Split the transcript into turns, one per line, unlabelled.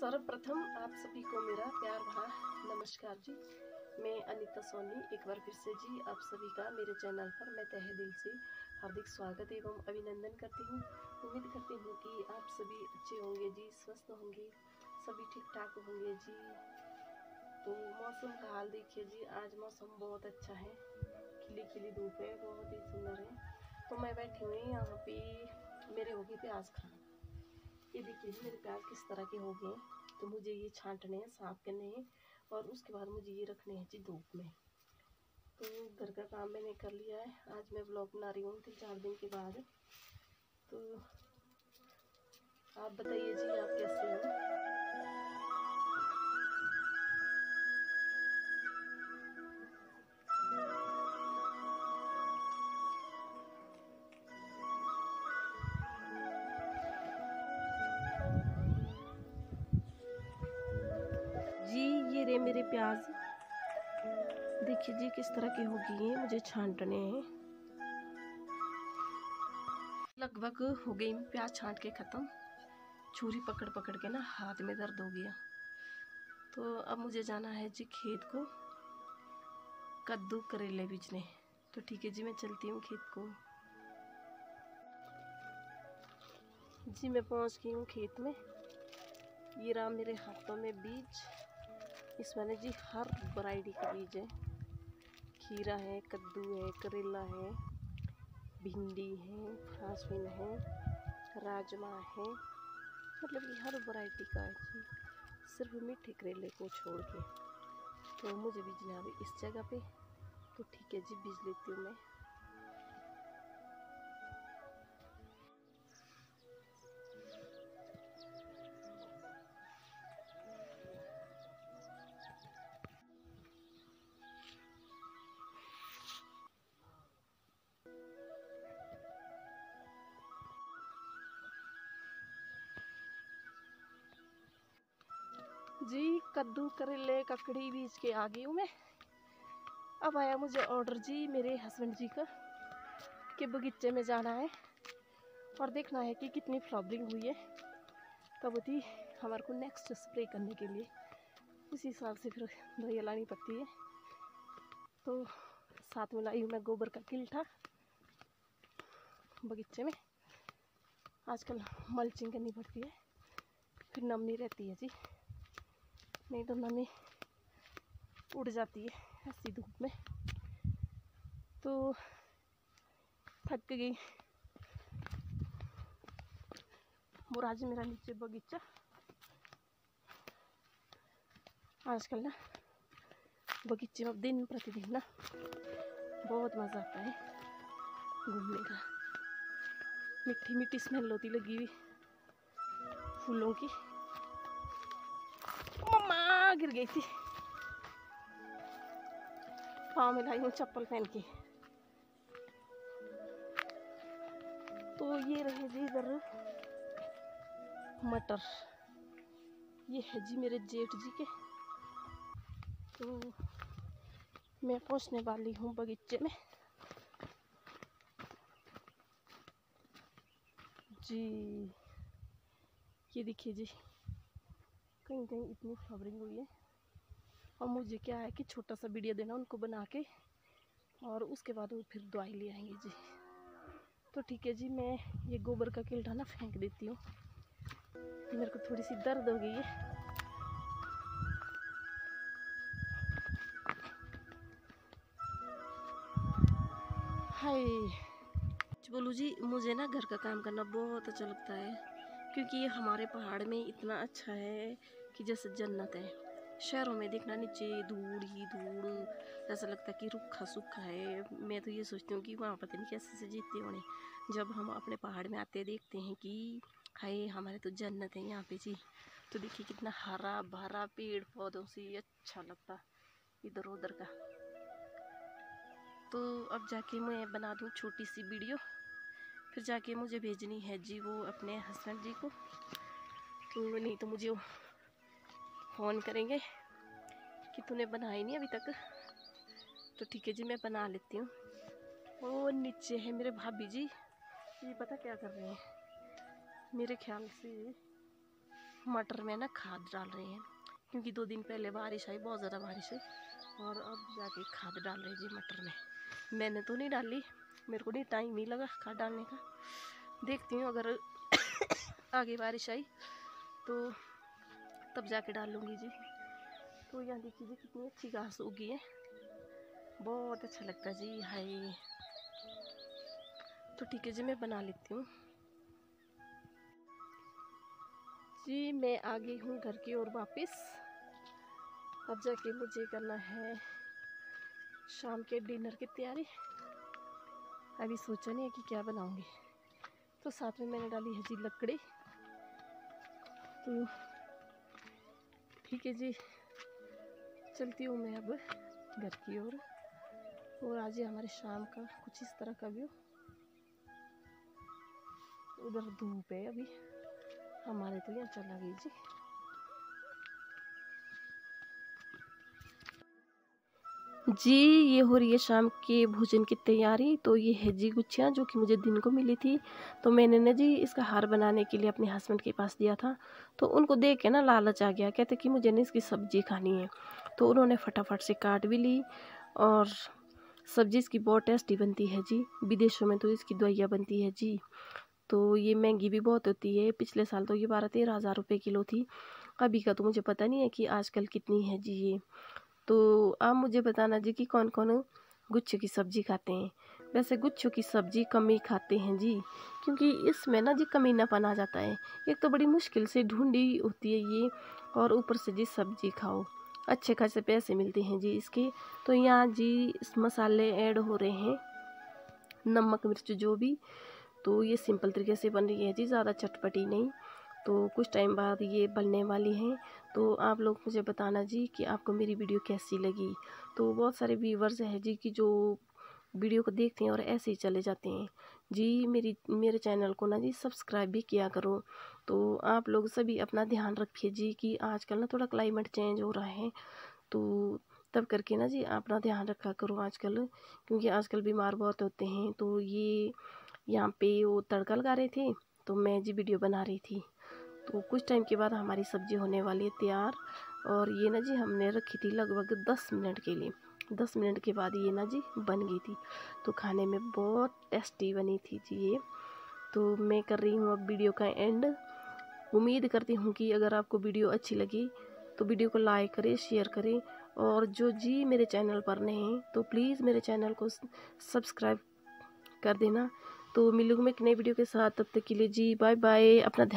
सर्वप्रथम आप सभी को मेरा प्यार भरा नमस्कार जी। मैं अनिता सोनी एक बार फिर से जी, आप सभी का मेरे चैनल पर मैं तहे दिल से हार्दिक स्वागत एवं अभिनंदन करती हूँ। उम्मीद करती हूँ कि आप सभी अच्छे होंगे जी, स्वस्थ होंगे, सभी ठीक ठाक होंगे जी। तो मौसम का हाल देखिए जी, आज मौसम बहुत अच्छा है। खिली खिली धूप है, बहुत ही सुंदर है। तो मैं बैठी हुई यहाँ पे, मेरे होगी प्याज खाना। ये देखिए जी, मेरे प्याज किस तरह के हो गए। तो मुझे ये छांटने हैं, साफ़ करने हैं और उसके बाद मुझे ये रखने हैं जी धूप में। तो घर का काम मैंने कर लिया है। आज मैं ब्लॉग बना रही हूँ, तीन चार दिन के बाद। तो आप बताइए जी, आप कैसे हो? ये मेरे प्याज। देखिए जी, किस तरह के हो गई हैं मुझे छांटने हैं। लगभग हो गई प्याज छांट के ख़त्म। छुरी पकड़ पकड़ के ना हाथ में दर्द हो गया। तो अब मुझे जाना है जी खेत को। कद्दू करेले बीजने। तो ठीक है जी, मैं चलती हूँ खेत को। जी, मैं पहुँच गई हूँ खेत में। ये रहा मेरे हाथों में बीज। इसमें ना जी, हर वैरायटी का बीज है। खीरा है, कद्दू है, करेला है, भिंडी है फ्रांसबिन है, राजमा है मतलब कि हर वैरायटी का है जी। सिर्फ़ मीठे करेले को छोड़ के। तो मुझे बीजना अभी इस जगह पे तो ठीक है जी, बीज लेती हूँ मैं। जी, कद्दू, करेले, ककड़ी बीज के आ गई हूँ मैं। अब आया मुझे ऑर्डर जी मेरे हस्बैंड जी का, कि बगीचे में जाना है और देखना है कि कितनी फ्लावरिंग हुई है। तब थी हमारे को नेक्स्ट स्प्रे करने के लिए। उसी हिसाब से फिर दवाइयाँ लानी पड़ती है। तो साथ में लाई हूँ मैं गोबर का किल्ठा बगीचे में। आजकल मल्चिंग करनी पड़ती है, फिर नमी रहती है जी। नहीं तो नमी उड़ जाती है ऐसी धूप में। तो थक गई। और आज मेरा नीचे बगीचा। आजकल ना बगीचे में दिन प्रतिदिन ना बहुत मज़ा आता है घूमने का। मिट्टी मिट्टी स्मेल होती लगी हुई फूलों की। गई थी। पाँव में लाई हूँ चप्पल पहन के। तो ये रहे जी इधर मटर। ये है जी मेरे जेठ जी के। तो मैं पहुँचने वाली हूँ बगीचे में। जी, ये देखिए जी कहीं कहीं इतनी फ्लावरिंग हुई है। और मुझे क्या है कि छोटा सा वीडियो देना उनको बना के और उसके बाद वो फिर दवाई ले आएँगे जी। तो ठीक है जी, मैं ये गोबर का किल्टा ना फेंक देती हूँ। मेरे को थोड़ी सी दर्द हो गई है। हाय। बोलू जी, मुझे ना घर का काम करना बहुत अच्छा लगता है, क्योंकि ये हमारे पहाड़ में इतना अच्छा है कि जैसे जन्नत है। शहरों में देखना नीचे धूड़ ही धूड़ ऐसा लगता है कि रुखा सूखा है। मैं तो ये सोचती हूँ कि वहाँ पता नहीं कैसे से जीते होने जब हम अपने पहाड़ में आते देखते हैं कि, हाय, हमारे तो जन्नत है यहाँ पे जी। तो देखिए कितना हरा भरा पेड़ पौधों से अच्छा लगता इधर उधर का। तो अब जाके मैं बना दूँ छोटी सी वीडियो। फिर जाके मुझे भेजनी है जी वो अपने हस्बैंड जी को। तो नहीं तो मुझे फ़ोन करेंगे कि तूने बनाई नहीं अभी तक। तो ठीक है जी, मैं बना लेती हूँ। वो नीचे है मेरे भाभी जी। ये पता क्या कर रहे हैं? मेरे ख्याल से मटर में ना खाद डाल रहे हैं। क्योंकि दो दिन पहले बारिश आई, बहुत ज़्यादा बारिश है। और अब जाके खाद डाल रहे जी मटर में। मैंने तो नहीं डाली, मेरे को नहीं टाइम ही लगा खाद डालने का। देखती हूँ अगर आगे बारिश आई तो तब जाके डाल लूँगी जी। तो यहाँ देखिए जी, कितनी अच्छी घास उगी है। बहुत अच्छा लगता है जी, हाय। तो ठीक है जी, मैं बना लेती हूँ। जी, मैं आ गई हूँ घर की ओर वापस। अब जाके मुझे करना है शाम के डिनर की तैयारी। अभी सोचा नहीं है कि क्या बनाऊँगी। तो साथ में मैंने डाली है जी लकड़ी। तो ठीक है जी। चलती हूँ मैं अब घर की ओर। और, और आज हमारे शाम का कुछ इस तरह का व्यू। उधर धूप है अभी। हमारे तो यहाँ चला गई जी। जी, ये हो रही है शाम के भोजन की तैयारी। तो ये है जी गुच्छियाँ जो कि मुझे दिन को मिली थी। तो मैंने ना जी इसका हार बनाने के लिए अपने हस्बैंड के पास दिया था। तो उनको देख के ना लालच आ गया। कहते कि मुझे ना इसकी सब्ज़ी खानी है। तो उन्होंने फटाफट से काट भी ली और सब्ज़ी इसकी बहुत टेस्टी बनती है जी। विदेशों में तो इसकी दवाइयाँ बनती है जी। तो ये महँगी भी बहुत होती है। पिछले साल तो ये बारह तेरह हज़ार रुपये किलो थी। अभी का तो मुझे पता नहीं है कि आजकल कितनी है जी ये। तो आप मुझे बताना जी कि कौन कौन गुच्छों की सब्ज़ी खाते हैं? वैसे गुच्छों की सब्ज़ी कम ही खाते हैं जी, क्योंकि इसमें ना जी कमीनापन आ जाता है। एक तो बड़ी मुश्किल से ढूंढी होती है ये, और ऊपर से जी सब्ज़ी खाओ। अच्छे खासे पैसे मिलते हैं जी इसके। तो यहाँ जी मसाले ऐड हो रहे हैं, नमक, मिर्च, जो भी। तो ये सिंपल तरीके से बन रही है जी, ज़्यादा चटपटी नहीं। तो कुछ टाइम बाद ये बनने वाली हैं। तो आप लोग मुझे बताना जी कि आपको मेरी वीडियो कैसी लगी। तो बहुत सारे व्यूवर्स हैं जी कि जो वीडियो को देखते हैं और ऐसे ही चले जाते हैं। जी, मेरी, मेरे चैनल को ना जी सब्सक्राइब भी किया करो। तो आप लोग सभी अपना ध्यान रखिए जी कि आजकल ना थोड़ा क्लाइमेट चेंज हो रहा है। तो तब करके ना जी अपना ध्यान रखा करो आजकल, क्योंकि आजकल बीमार बहुत होते हैं। तो ये यहाँ पे वो तड़का लगा रहे थे तो मैं जी वीडियो बना रही थी। तो कुछ टाइम के बाद हमारी सब्ज़ी होने वाली है तैयार। और ये ना जी हमने रखी थी लगभग दस मिनट के लिए। दस मिनट के बाद ये ना जी बन गई थी। तो खाने में बहुत टेस्टी बनी थी जी ये। तो मैं कर रही हूँ अब वीडियो का एंड। उम्मीद करती हूँ कि अगर आपको वीडियो अच्छी लगी तो वीडियो को लाइक करें, शेयर करें। और जो जी मेरे चैनल पर नहीं हैं तो प्लीज़ मेरे चैनल को सब्सक्राइब कर देना। तो मिलूँगी मैं एक नई वीडियो के साथ। तब तक के लिए जी बाय बाय। अपना ध्यान